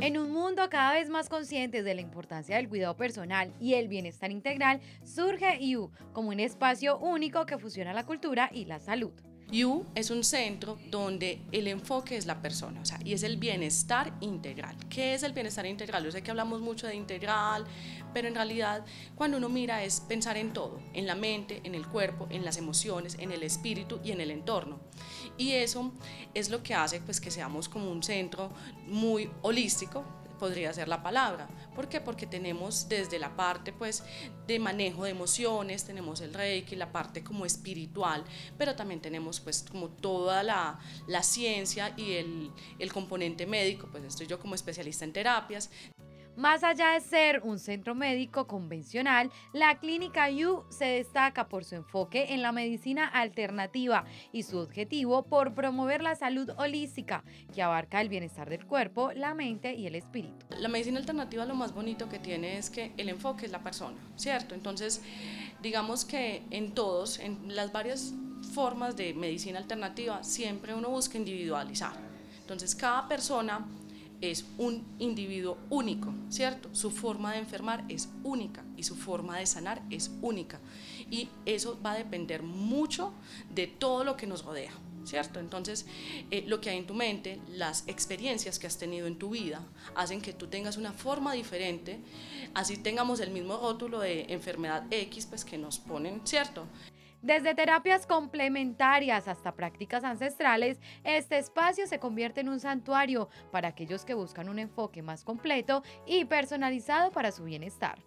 En un mundo cada vez más consciente de la importancia del cuidado personal y el bienestar integral, surge IU como un espacio único que fusiona la cultura y la salud. You es un centro donde el enfoque es la persona, o sea, y es el bienestar integral. ¿Qué es el bienestar integral? Yo sé que hablamos mucho de integral, pero en realidad cuando uno mira es pensar en todo, en la mente, en el cuerpo, en las emociones, en el espíritu y en el entorno. Y eso es lo que hace pues que seamos como un centro muy holístico, podría ser la palabra. ¿Por qué? Porque tenemos desde la parte pues de manejo de emociones, tenemos el reiki, la parte como espiritual, pero también tenemos pues como toda la, la ciencia y el, el componente médico, pues estoy yo como especialista en terapias. Más allá de ser un centro médico convencional, la clínica U se destaca por su enfoque en la medicina alternativa y su objetivo por promover la salud holística, que abarca el bienestar del cuerpo, la mente y el espíritu. La medicina alternativa lo más bonito que tiene es que el enfoque es la persona, ¿cierto? Entonces, digamos que en todos, en las varias formas de medicina alternativa, siempre uno busca individualizar. Entonces, cada persona es un individuo único, ¿cierto? Su forma de enfermar es única y su forma de sanar es única. Y eso va a depender mucho de todo lo que nos rodea. ¿Cierto? Entonces, eh, lo que hay en tu mente, las experiencias que has tenido en tu vida, hacen que tú tengas una forma diferente, así tengamos el mismo rótulo de enfermedad X, pues que nos ponen, ¿cierto? Desde terapias complementarias hasta prácticas ancestrales, este espacio se convierte en un santuario para aquellos que buscan un enfoque más completo y personalizado para su bienestar.